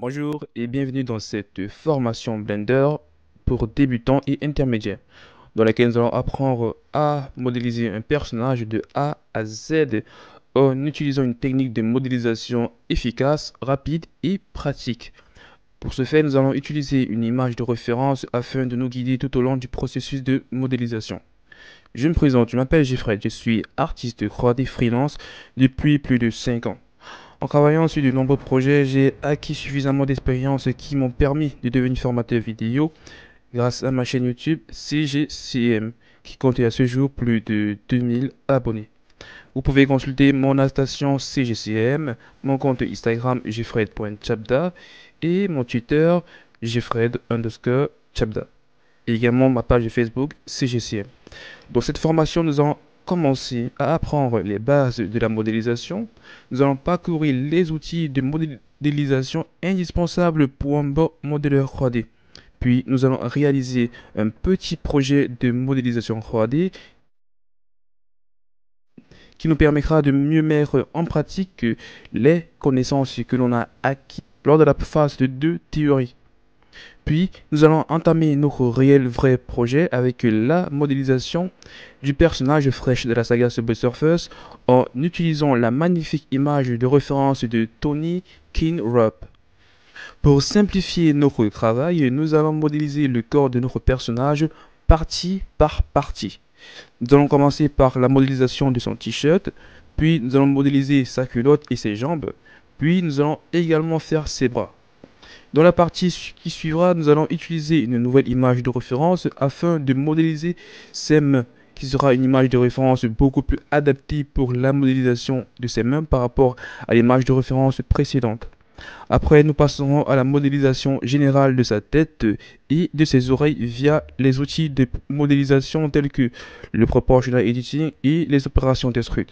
Bonjour et bienvenue dans cette formation Blender pour débutants et intermédiaires dans laquelle nous allons apprendre à modéliser un personnage de A à Z en utilisant une technique de modélisation efficace, rapide et pratique. Pour ce faire, nous allons utiliser une image de référence afin de nous guider tout au long du processus de modélisation. Je me présente, je m'appelle Geoffrey, je suis artiste 3D freelance depuis plus de 5 ans. En travaillant sur de nombreux projets, j'ai acquis suffisamment d'expérience qui m'ont permis de devenir formateur vidéo grâce à ma chaîne YouTube CGCM qui compte à ce jour plus de 2000 abonnés. Vous pouvez consulter mon station CGCM, mon compte Instagram jfred.chabda et mon Twitter jfred underscore chabda. Et également ma page Facebook CGCM. Dans cette formation, nous allons commencer à apprendre les bases de la modélisation, nous allons parcourir les outils de modélisation indispensables pour un bon modéleur 3D. Puis nous allons réaliser un petit projet de modélisation 3D qui nous permettra de mieux mettre en pratique les connaissances que l'on a acquises lors de la phase de 2 théorie. Puis, nous allons entamer notre réel vrai projet avec la modélisation du personnage fraîche de la saga Subway Surfers en utilisant la magnifique image de référence de Tony Rupp. Pour simplifier notre travail, nous allons modéliser le corps de notre personnage partie par partie. Nous allons commencer par la modélisation de son t-shirt, puis nous allons modéliser sa culotte et ses jambes, puis nous allons également faire ses bras. Dans la partie qui suivra, nous allons utiliser une nouvelle image de référence afin de modéliser mains, qui sera une image de référence beaucoup plus adaptée pour la modélisation de ses mains par rapport à l'image de référence précédente. Après, nous passerons à la modélisation générale de sa tête et de ses oreilles via les outils de modélisation tels que le Proportional Editing et les opérations d'extrude.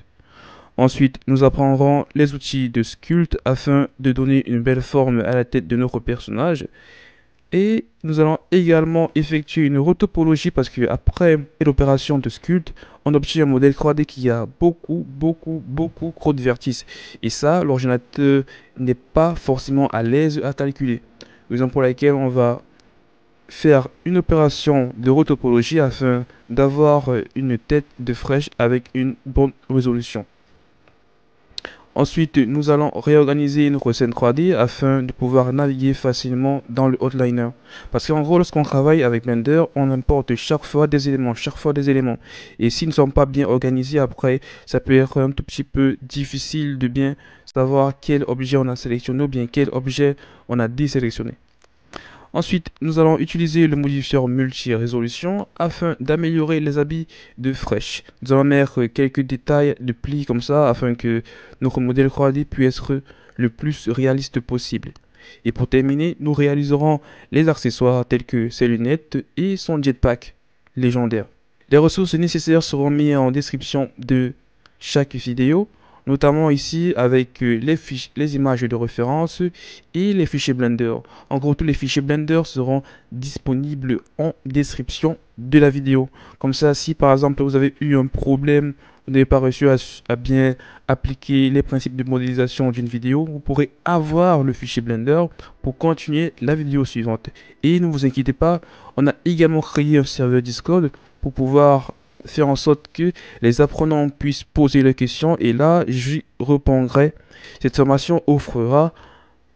Ensuite, nous apprendrons les outils de sculpt afin de donner une belle forme à la tête de notre personnage. Et nous allons également effectuer une retopologie parce qu'après l'opération de sculpt, on obtient un modèle 3D qui a beaucoup, beaucoup, beaucoup de vertices. Et ça, l'ordinateur n'est pas forcément à l'aise à calculer. Raison pour laquelle on va faire une opération de retopologie afin d'avoir une tête de fraîche avec une bonne résolution. Ensuite, nous allons réorganiser notre scène 3D afin de pouvoir naviguer facilement dans le Outliner. Parce qu'en gros, lorsqu'on travaille avec Blender, on importe chaque fois des éléments, chaque fois des éléments. Et s'ils ne sont pas bien organisés après, ça peut être un tout petit peu difficile de bien savoir quel objet on a sélectionné ou bien quel objet on a désélectionné. Ensuite, nous allons utiliser le modifieur multi-résolution afin d'améliorer les habits de Fresh. Nous allons mettre quelques détails de plis comme ça afin que notre modèle 3D puisse être le plus réaliste possible. Et pour terminer, nous réaliserons les accessoires tels que ses lunettes et son jetpack légendaire. Les ressources nécessaires seront mises en description de chaque vidéo notamment ici avec euh, les, images de référence et les fichiers Blender. En gros, tous les fichiers Blender seront disponibles en description de la vidéo. Comme ça, si par exemple vous avez eu un problème, vous n'avez pas réussi à, bien appliquer les principes de modélisation d'une vidéo, vous pourrez avoir le fichier Blender pour continuer la vidéo suivante. Et ne vous inquiétez pas, on a également créé un serveur Discord pour pouvoir faire en sorte que les apprenants puissent poser leurs questions et là, j'y répondrai. Cette formation offrira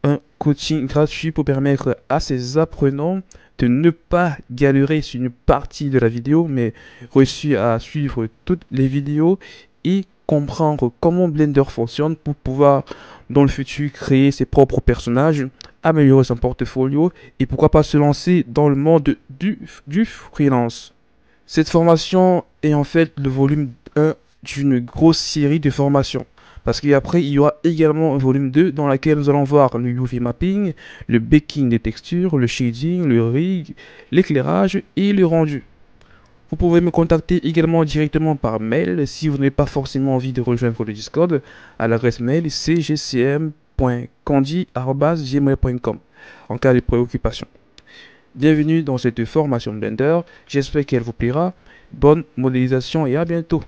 un coaching gratuit pour permettre à ces apprenants de ne pas galérer sur une partie de la vidéo, mais réussir à suivre toutes les vidéos et comprendre comment Blender fonctionne pour pouvoir dans le futur créer ses propres personnages, améliorer son portfolio et pourquoi pas se lancer dans le monde du freelance. Cette formation est en fait le volume 1 d'une grosse série de formations. Parce qu'après, il y aura également un volume 2 dans lequel nous allons voir le UV mapping, le baking des textures, le shading, le rig, l'éclairage et le rendu. Vous pouvez me contacter également directement par mail si vous n'avez pas forcément envie de rejoindre le Discord à l'adresse mail cgcm.candy.gmail.com en cas de préoccupation. Bienvenue dans cette formation Blender. J'espère qu'elle vous plaira. Bonne modélisation et à bientôt.